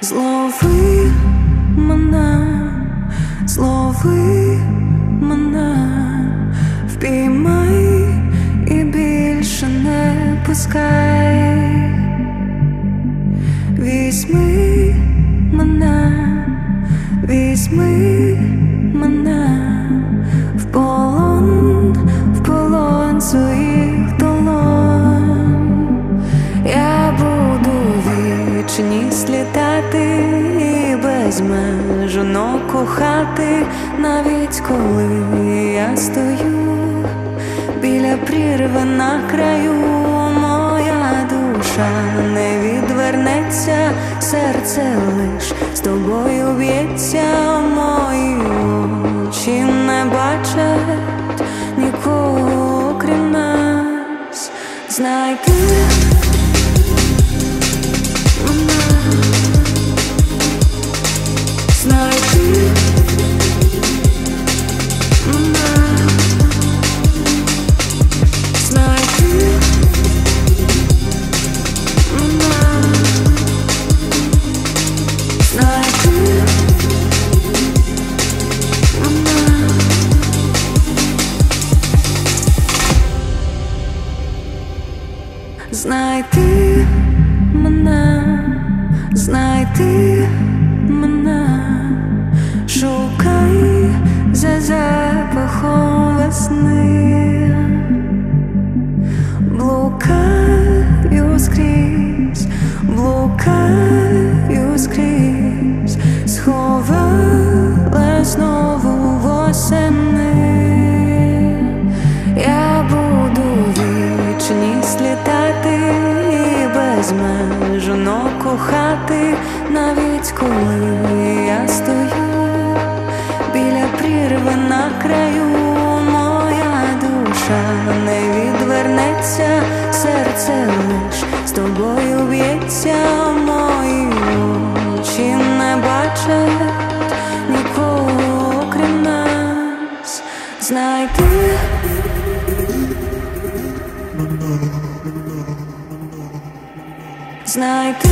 Злови мене, злови мене, впіймай і більше не пускай, візьми мене, візьми мене слітати і безмежно кохати, навіть коли я стою біля прірви на краю, моя душа не відвернеться, серце лиш з тобою б'ється, мої очі не бачать нікого крім нас. Знайти Знайти мене, знайти мене, Коли я стою біля прірви на краю, моя душа не відвернеться, серце лиш з тобою б'ється, мої очі не бачать нікого крім нас, знайти. Знайти